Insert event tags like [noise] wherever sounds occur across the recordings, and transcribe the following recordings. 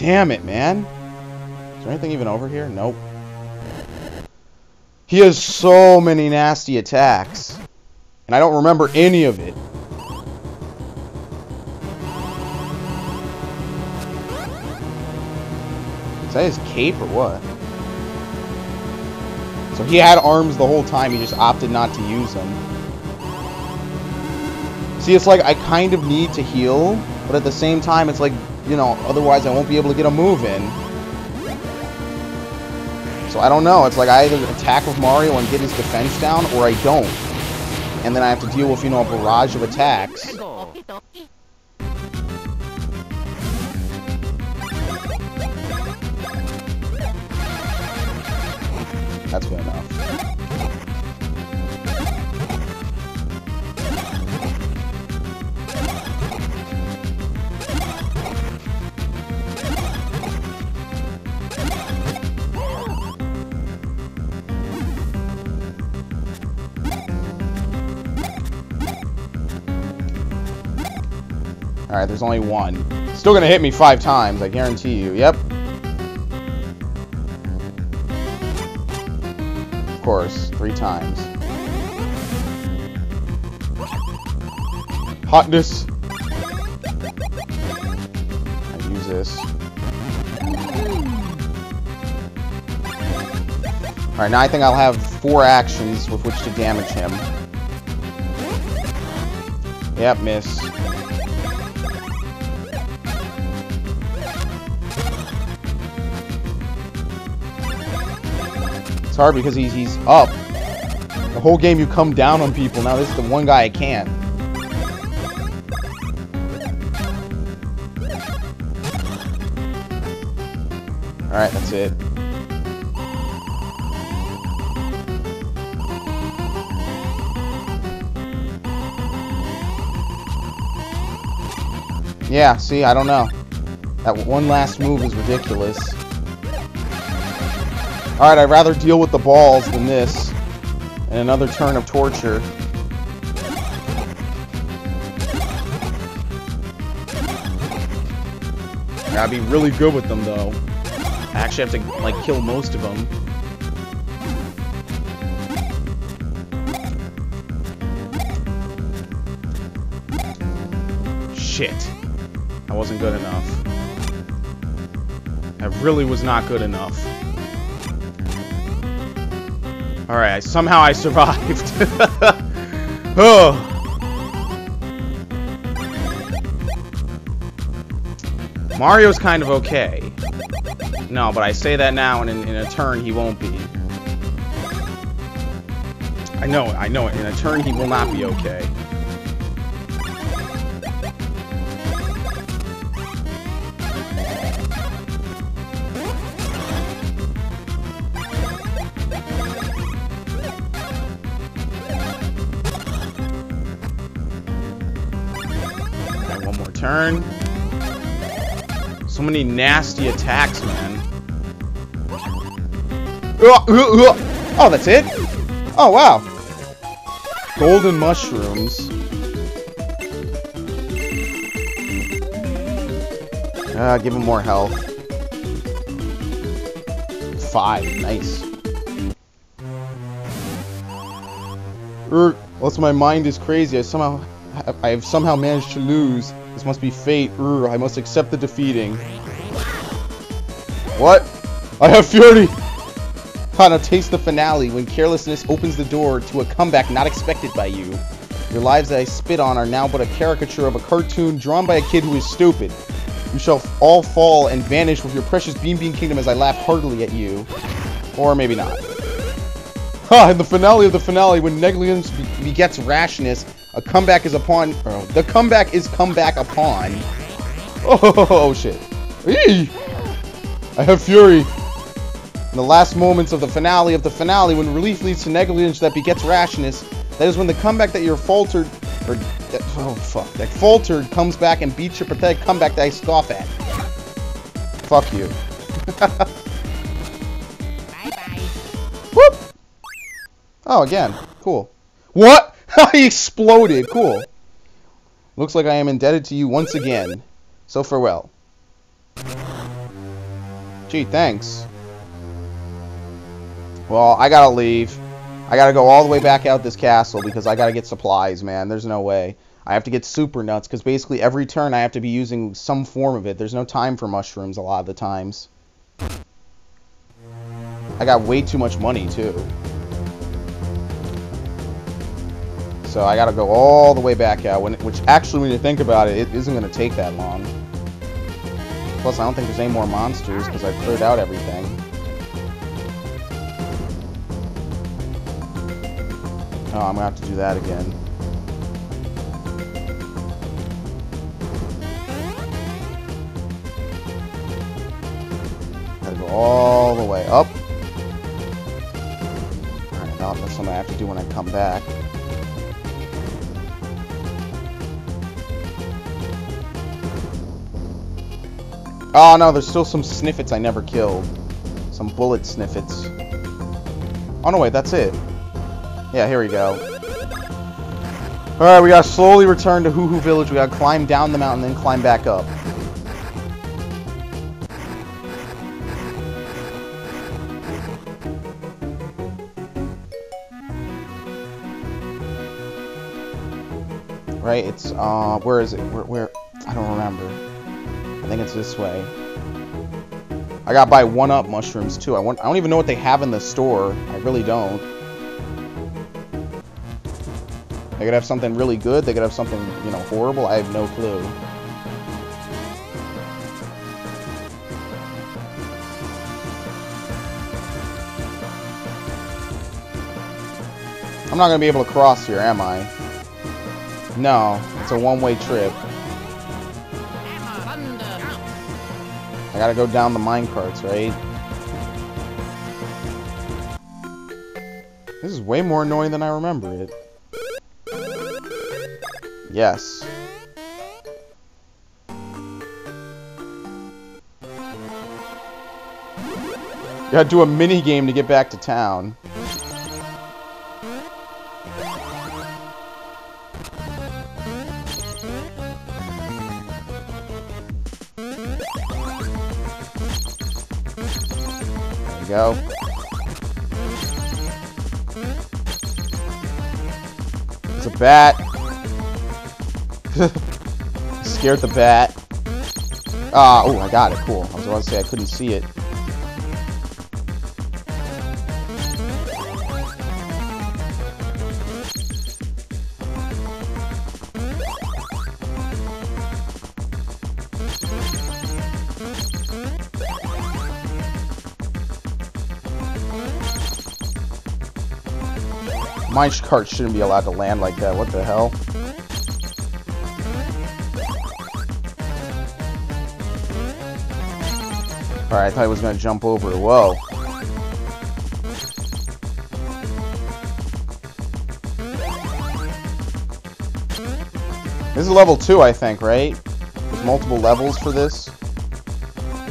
Damn it, man. Is there anything even over here? Nope. He has so many nasty attacks. And I don't remember any of it. Is that his cape or what? So he had arms the whole time, he just opted not to use them. See, it's like I kind of need to heal, but at the same time, it's like, you know, otherwise I won't be able to get a move in. So I don't know, it's like I either attack with Mario and get his defense down, or I don't. And then I have to deal with, you know, a barrage of attacks. That's good enough. Alright, there's only one. Still gonna hit me five times, I guarantee you. Yep. Of course, three times. Hotness. I use this. Alright, now I think I'll have four actions with which to damage him. Yep, miss. Hard because he's he's up. The whole game you come down on people. Now this is the one guy I can't. Alright, that's it. Yeah, see, I don't know. That one last move is ridiculous. Alright, I'd rather deal with the balls than this. And another turn of torture. Gotta be really good with them, though. I actually have to, like, kill most of them. Shit. I wasn't good enough. I really was not good enough. Alright, somehow I survived. [laughs] oh. Mario's kind of okay. No, but I say that now, and in, in a turn, he won't be. I know it, I know it. In a turn, he will not be okay. Turn. So many nasty attacks, man. Uh, uh, uh. Oh, that's it? Oh, wow. Golden mushrooms. Uh, give him more health. Five, nice. Er, also my mind is crazy. I somehow, I have somehow managed to lose. This must be fate. Er, I must accept the defeating. What? I have fury! Now taste the finale when carelessness opens the door to a comeback not expected by you. Your lives that I spit on are now but a caricature of a cartoon drawn by a kid who is stupid. You shall all fall and vanish with your precious Beanbean Kingdom as I laugh heartily at you. Or maybe not. Ha! In the finale of the finale, when negligence be begets rashness, a comeback is upon. Oh, the comeback is come back upon. Oh, oh [laughs] oh shit! Eee! I have fury. In the last moments of the finale of the finale, when relief leads to negligence that begets rashness, that is when the comeback that you're faltered, or that, oh fuck, that faltered comes back and beats your pathetic comeback that I scoff at. Fuck you. [laughs] bye bye. Whoop! Oh, again. Cool. What? [laughs] he exploded. Cool. Looks like I am indebted to you once again. So farewell. Gee, thanks. Well, I gotta leave. I gotta go all the way back out this castle because I gotta get supplies, man. There's no way. I have to get super nuts because basically every turn I have to be using some form of it. There's no time for mushrooms a lot of the times. I got way too much money, too. So I gotta go all the way back out, when, which actually, when you think about it, it isn't gonna take that long. Plus, I don't think there's any more monsters because I've cleared out everything. Oh, I'm gonna have to do that again. Gotta go all the way up. Alright, now that's something I have to do when I come back. Oh no, there's still some Sniffits I never killed. Some bullet Sniffits. Oh no, wait, that's it. Yeah, here we go. Alright, we gotta slowly return to Hoo Hoo Village. We gotta climb down the mountain, then climb back up. Right, it's, uh, where is it? Where, where, I don't remember. Think it's this way. I gotta buy one-up mushrooms, too. I, want, I don't even know what they have in the store. I really don't. They could have something really good. They could have something, you know, horrible. I have no clue. I'm not going to be able to cross here, am I? No, it's a one-way trip. Gotta go down the minecarts, right? This is way more annoying than I remember it. Yes. You gotta do a mini game to get back to town. Go. It's a bat. [laughs] Scared the bat. Ah, oh, I got it. Cool. I was about to say I couldn't see it. Mine cart shouldn't be allowed to land like that. What the hell? Alright, I thought he was going to jump over. Whoa. This is level 2, I think, right? There's multiple levels for this.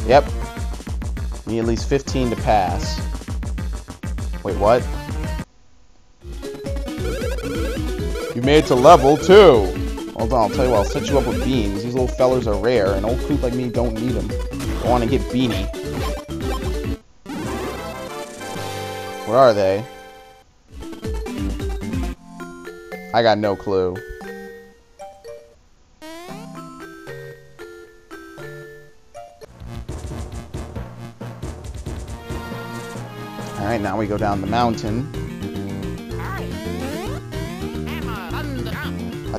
Yep. Need at least 15 to pass. Wait, what? You made it to level 2! Hold on, I'll tell you what, I'll set you up with beans. These little fellers are rare, and old creep like me don't need them. I want to get Beanie. Where are they? I got no clue. Alright, now we go down the mountain.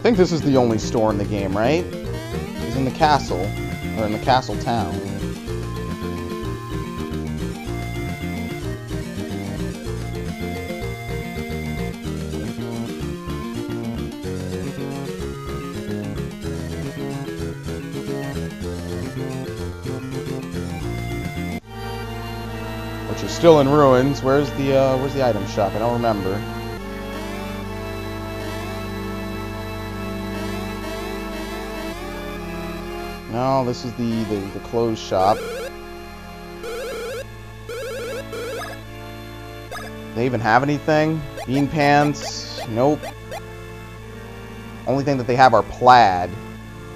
I think this is the only store in the game, right? It's in the castle. Or in the castle town. Which is still in ruins. Where's the uh, where's the item shop? I don't remember. No, this is the, the, the clothes shop. They even have anything? Bean pants? Nope. Only thing that they have are plaid.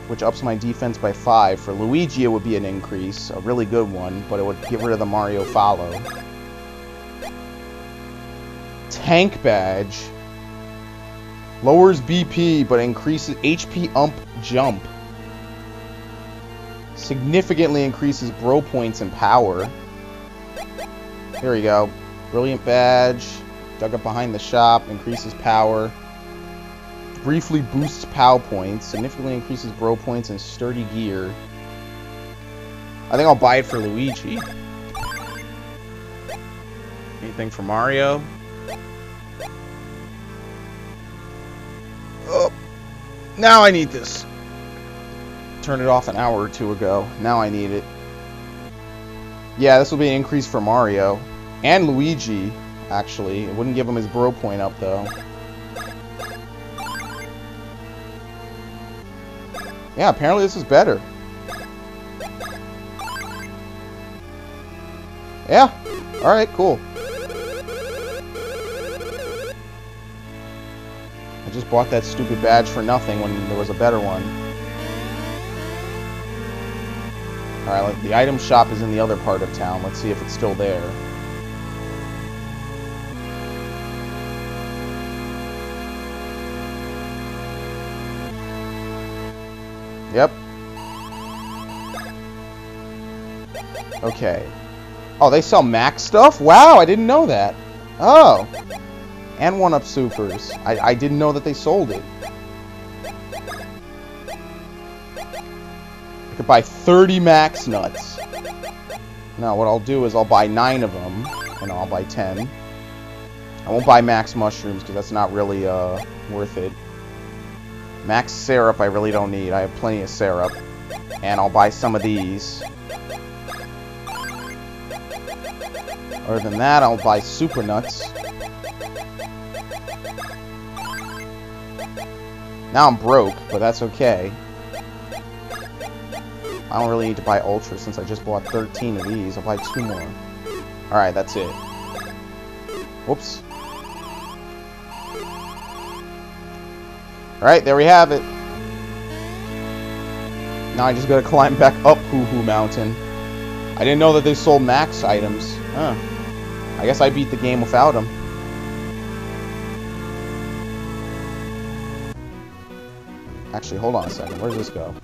which ups my defense by 5. For Luigi, it would be an increase, a really good one, but it would get rid of the Mario follow. Tank Badge. Lowers BP, but increases HP ump jump. Significantly increases bro points and power. Here we go. Brilliant Badge. Dug up behind the shop. Increases power briefly boosts POW points, significantly increases bro points and sturdy gear. I think I'll buy it for Luigi. Anything for Mario? Oh, now I need this. Turned it off an hour or two ago. Now I need it. Yeah, this will be an increase for Mario. And Luigi, actually. It wouldn't give him his bro point up, though. Yeah, apparently this is better. Yeah. Alright, cool. I just bought that stupid badge for nothing when there was a better one. Alright, the item shop is in the other part of town. Let's see if it's still there. Yep. Okay. Oh, they sell Max stuff? Wow, I didn't know that. Oh. And 1-Up Supers. I, I didn't know that they sold it. I could buy 30 Max Nuts. Now, what I'll do is I'll buy 9 of them. And I'll buy 10. I won't buy Max Mushrooms because that's not really uh, worth it. Max syrup I really don't need. I have plenty of syrup. And I'll buy some of these. Other than that, I'll buy super nuts. Now I'm broke, but that's okay. I don't really need to buy Ultra since I just bought 13 of these. I'll buy two more. Alright, that's it. Whoops. Alright, there we have it. Now I just gotta [laughs] climb back up Hoo Hoo Mountain. I didn't know that they sold max items. Huh. I guess I beat the game without them. Actually, hold on a second. Where does this go?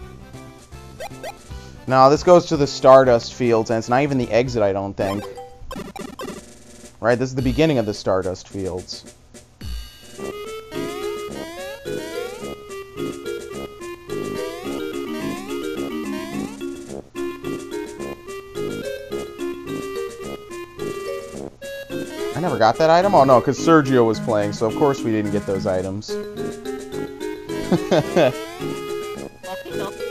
No, this goes to the Stardust Fields, and it's not even the exit, I don't think. Right, this is the beginning of the Stardust Fields. I never got that item? Oh no, because Sergio was playing, so of course we didn't get those items. [laughs]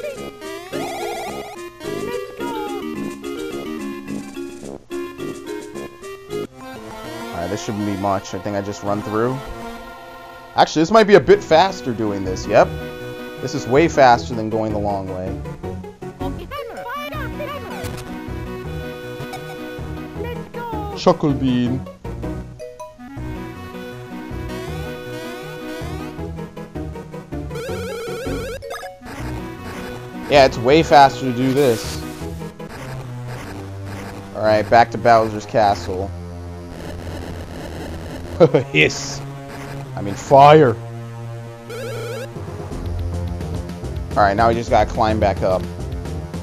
this shouldn't be much. I think I just run through. Actually, this might be a bit faster doing this. Yep. This is way faster than going the long way. Chuckle Bean. Yeah, it's way faster to do this. Alright, back to Bowser's Castle. [laughs] Hiss! I mean fire! Alright, now we just gotta climb back up.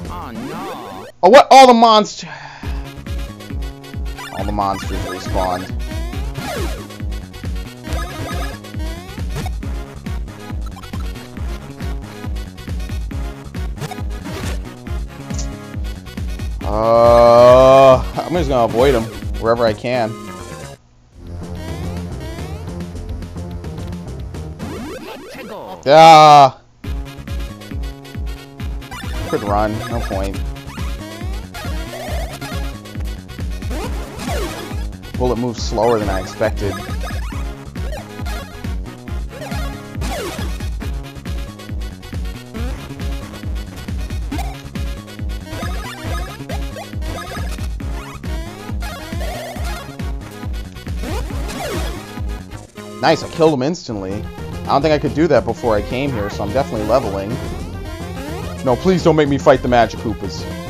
Oh no! Oh, what? All the monsters... All the monsters respawned. Uh, I'm just gonna avoid them wherever I can. Ah! Could run, no point. Bullet moves slower than I expected. Nice, I killed him instantly. I don't think I could do that before I came here, so I'm definitely leveling. No, please don't make me fight the Magic Koopas.